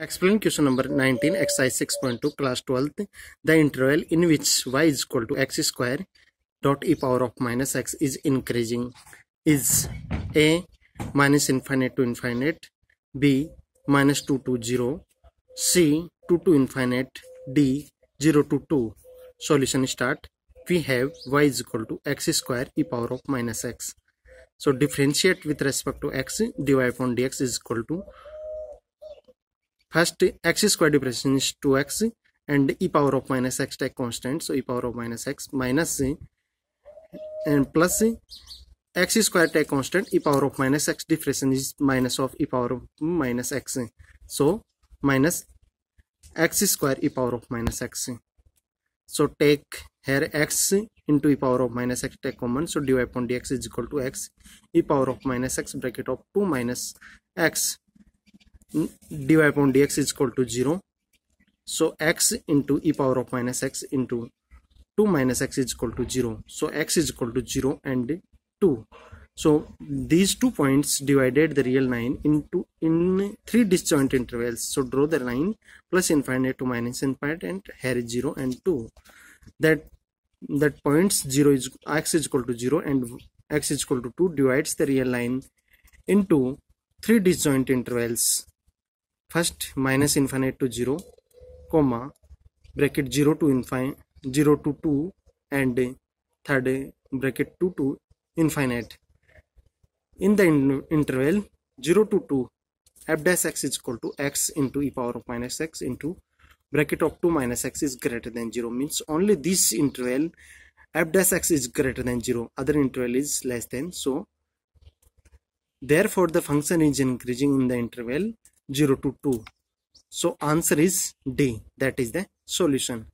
Explain question number 19, exercise 6.2, class 12th. The interval in which y is equal to x square dot e power of minus x is increasing is a minus infinite to infinite, b minus 2 to 0, c 2 to infinite, d 0 to 2. Solution start. We have y is equal to x square e power of minus x. So differentiate with respect to x dy upon dx is equal to first x square derivation is two x and e power of minus x take constant so e power of minus x minus and plus x square take constant e power of minus x derivation is minus of e power of minus x so minus x square e power of minus x so take here x into e power of minus x take common so divide d x is equal to x e power of minus x bracket of two minus x dy upon dx is equal to 0 so x into e power of minus x into 2 minus x is equal to 0 so x is equal to 0 and 2 so these two points divided the real line into in three disjoint intervals. So draw the line plus infinite to minus infinite and here is 0 and 2 that that points 0 is x is equal to 0 and x is equal to 2 divides the real line into three disjoint intervals first minus infinite to 0 comma bracket 0 to infinite 0 to 2 and third bracket 2 to infinite. In the in interval 0 to 2 f dash x is equal to x into e power of minus x into bracket of 2 minus x is greater than 0 means only this interval f dash x is greater than 0 other interval is less than. So therefore the function is increasing in the interval 0 to 2 so answer is d. That is the solution